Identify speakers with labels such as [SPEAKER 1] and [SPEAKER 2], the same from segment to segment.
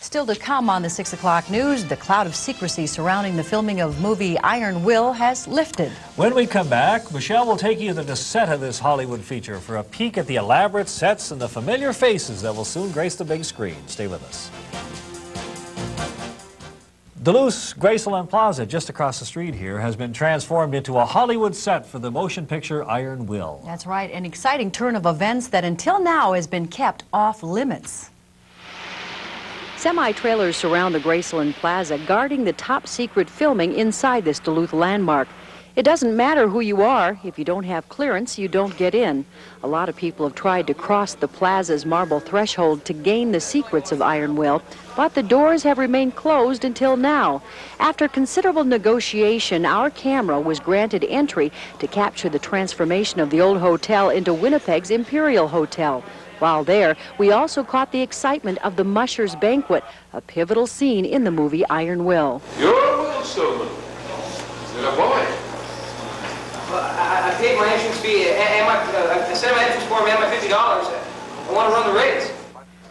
[SPEAKER 1] Still to come on the 6 o'clock news, the cloud of secrecy surrounding the filming of movie Iron Will has lifted.
[SPEAKER 2] When we come back, Michelle will take you to the set of this Hollywood feature for a peek at the elaborate sets and the familiar faces that will soon grace the big screen. Stay with us. Duluth's Greysolon Plaza, just across the street here, has been transformed into a Hollywood set for the motion picture Iron Will.
[SPEAKER 1] That's right, an exciting turn of events that until now has been kept off limits. Semi-trailers surround the Greysolon Plaza, guarding the top-secret filming inside this Duluth landmark. It doesn't matter who you are. If you don't have clearance, you don't get in. A lot of people have tried to cross the plaza's marble threshold to gain the secrets of Iron Will, but the doors have remained closed until now. After considerable negotiation, our camera was granted entry to capture the transformation of the old hotel into Winnipeg's Imperial Hotel. While there, we also caught the excitement of the Mushers Banquet, a pivotal scene in the movie Iron Will.
[SPEAKER 3] You're Will Stoneman. Is it a boy?
[SPEAKER 4] Well, I, I paid my entrance fee and my, uh, I sent my entrance form and my $50. I want to run the race.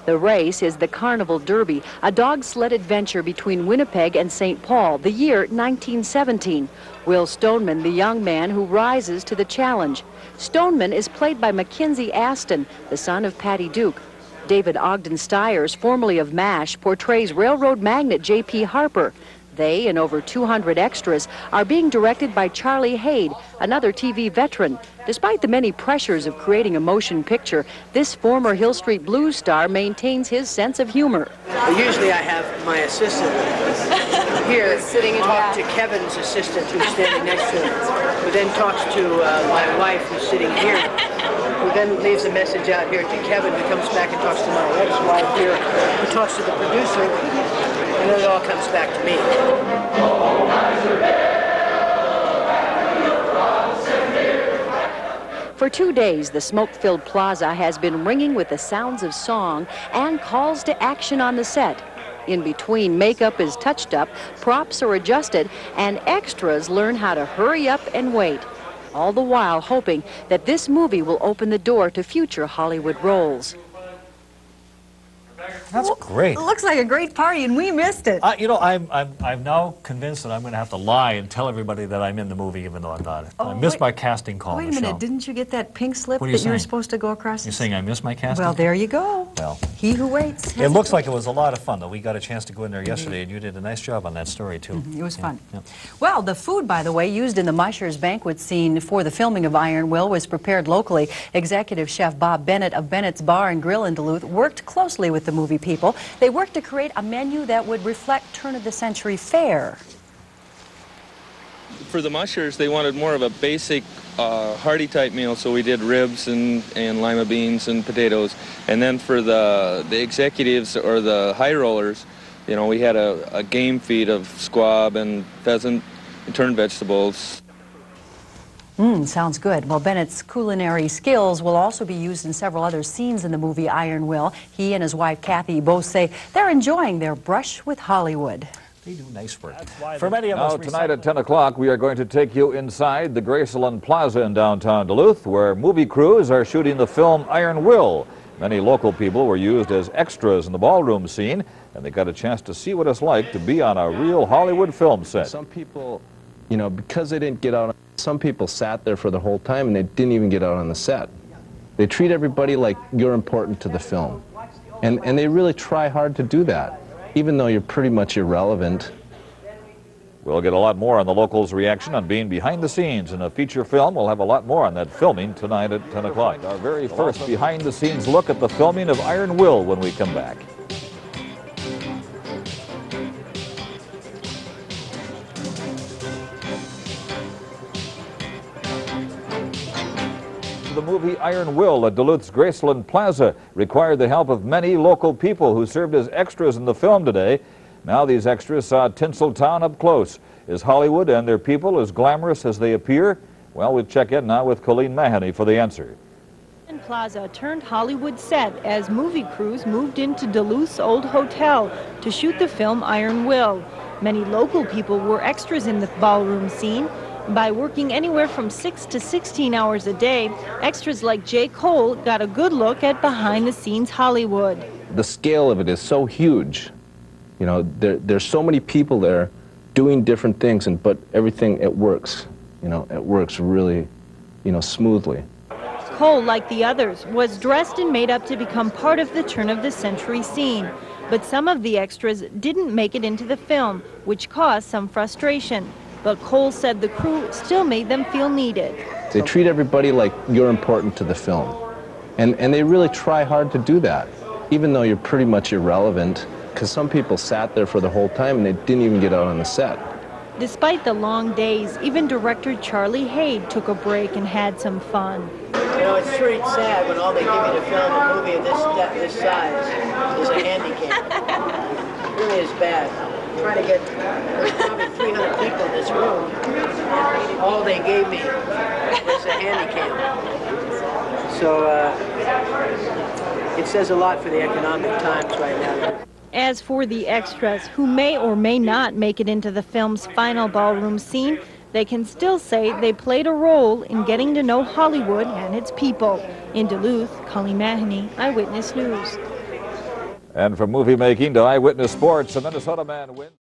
[SPEAKER 1] The race is the Carnival Derby, a dog sled adventure between Winnipeg and St. Paul, the year 1917. Will Stoneman, the young man who rises to the challenge. Stoneman is played by Mackenzie Astin, the son of Patty Duke. David Ogden Stiers, formerly of MASH, portrays railroad magnate J.P. Harper. They and over 200 extras are being directed by Charlie Haid, another TV veteran. Despite the many pressures of creating a motion picture, this former Hill Street Blues star maintains his sense of humor.
[SPEAKER 5] Usually I have my assistant here sitting and talk to Kevin's assistant who's standing next to him, who then talks to uh, my wife who's sitting here, who then leaves a message out here to Kevin who comes back and talks to my ex-wife here, who talks to the producer, and then it all comes back to me.
[SPEAKER 1] For two days, the smoke-filled plaza has been ringing with the sounds of song and calls to action on the set. In between, makeup is touched up, props are adjusted, and extras learn how to hurry up and wait. All the while hoping that this movie will open the door to future Hollywood roles.
[SPEAKER 2] That's great.
[SPEAKER 1] It looks like a great party, and we missed it.
[SPEAKER 2] Uh, you know, I'm, I'm, I'm now convinced that I'm going to have to lie and tell everybody that I'm in the movie, even though I'm not. Oh, I missed wait, my casting call.
[SPEAKER 1] Wait a
[SPEAKER 2] Michelle.
[SPEAKER 1] minute, didn't you get that pink slip
[SPEAKER 2] you
[SPEAKER 1] that
[SPEAKER 2] saying?
[SPEAKER 1] you were supposed to go across?
[SPEAKER 2] You're saying I missed my casting?
[SPEAKER 1] Well, there you go.
[SPEAKER 2] Well,
[SPEAKER 1] he who waits.
[SPEAKER 2] It looks like it was a lot of fun, though. We got a chance to go in there yesterday, mm -hmm. and you did a nice job on that story, too. Mm
[SPEAKER 1] -hmm. It was yeah. fun. Yeah. Well, the food, by the way, used in the Mushers banquet scene for the filming of Iron Will was prepared locally. Executive Chef Bob Bennett of Bennett's Bar and Grill in Duluth worked closely with the movie people. They worked to create a menu that would reflect turn-of-the-century fare.
[SPEAKER 6] For the mushers, they wanted more of a basic uh, hearty type meal, so we did ribs and, and lima beans and potatoes. And then for the, the executives or the high rollers, you know, we had a, a game feed of squab and pheasant and turned vegetables.
[SPEAKER 1] Mmm, sounds good. Well, Bennett's culinary skills will also be used in several other scenes in the movie Iron Will. He and his wife Kathy both say they're enjoying their brush with Hollywood.
[SPEAKER 2] They do nice work. For many of
[SPEAKER 7] now, us, tonight at 10 o'clock, we are going to take you inside the Greysolon Plaza in downtown Duluth, where movie crews are shooting the film Iron Will. Many local people were used as extras in the ballroom scene, and they got a chance to see what it's like to be on a real Hollywood film set.
[SPEAKER 8] Some people, you know, because they didn't get out some people sat there for the whole time and they didn't even get out on the set. They treat everybody like you're important to the film. And, and they really try hard to do that, even though you're pretty much irrelevant.
[SPEAKER 7] We'll get a lot more on the locals' reaction on being behind the scenes in a feature film. We'll have a lot more on that filming tonight at 10 o'clock. Our very first behind the scenes look at the filming of Iron Will when we come back. The movie Iron Will at Duluth's Greysolon Plaza required the help of many local people who served as extras in the film today. Now these extras saw Tinseltown up close. Is Hollywood and their people as glamorous as they appear? Well, we'll check in now with Colleen Mahoney for the answer.
[SPEAKER 9] Plaza turned Hollywood set as movie crews moved into Duluth's old hotel to shoot the film Iron Will. Many local people were extras in the ballroom scene, by working anywhere from 6 to 16 hours a day, extras like Jay Cole got a good look at behind-the-scenes Hollywood.
[SPEAKER 8] the scale of it is so huge. You know, there, there's so many people there doing different things, and but everything it works. You know, it works really, you know, smoothly.
[SPEAKER 9] Cole, like the others, was dressed and made up to become part of the turn of the century scene. But some of the extras didn't make it into the film, which caused some frustration. But Cole said the crew still made them feel needed.
[SPEAKER 8] They treat everybody like you're important to the film. And, and they really try hard to do that, even though you're pretty much irrelevant, because some people sat there for the whole time and they didn't even get out on the set.
[SPEAKER 9] Despite the long days, even director Charlie Haid took a break and had some fun.
[SPEAKER 5] You know, it's pretty sad when all they give you to film a movie of this, this size is a Handycam. It really is bad. Trying to get, probably 300 people in this room, all they gave me was a Handycam. So, uh, it says a lot for the economic times right now.
[SPEAKER 9] As for the extras, who may or may not make it into the film's final ballroom scene, they can still say they played a role in getting to know Hollywood and its people. In Duluth, Colleen Mahoney, Eyewitness News.
[SPEAKER 7] And from movie making to eyewitness sports, a Minnesota man wins.